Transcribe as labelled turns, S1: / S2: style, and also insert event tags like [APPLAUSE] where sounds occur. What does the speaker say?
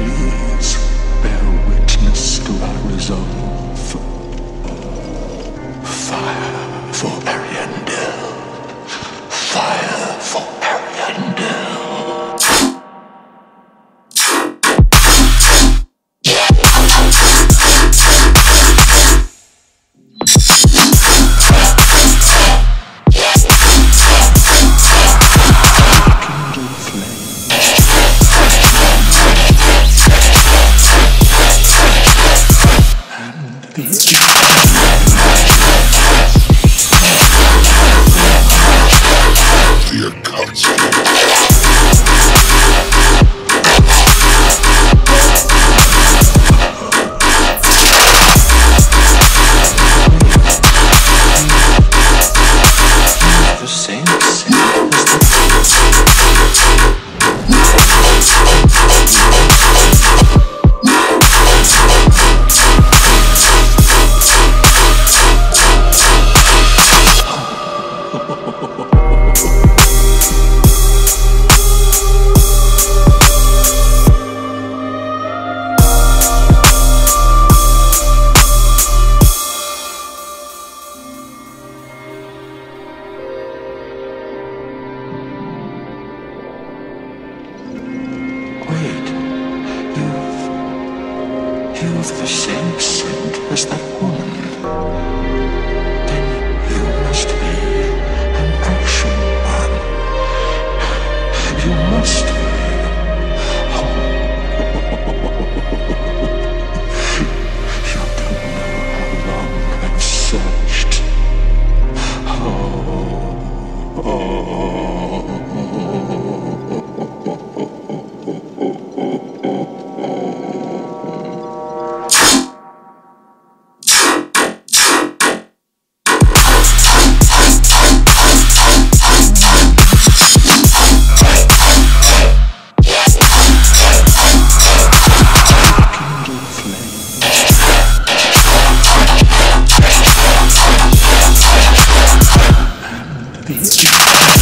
S1: Please bear witness to our resolve. It's true. you the same scent as that woman, then you must be an Ashen One. You must be. [LAUGHS] You don't know how long I've searched. Oh. Oh. oh. It's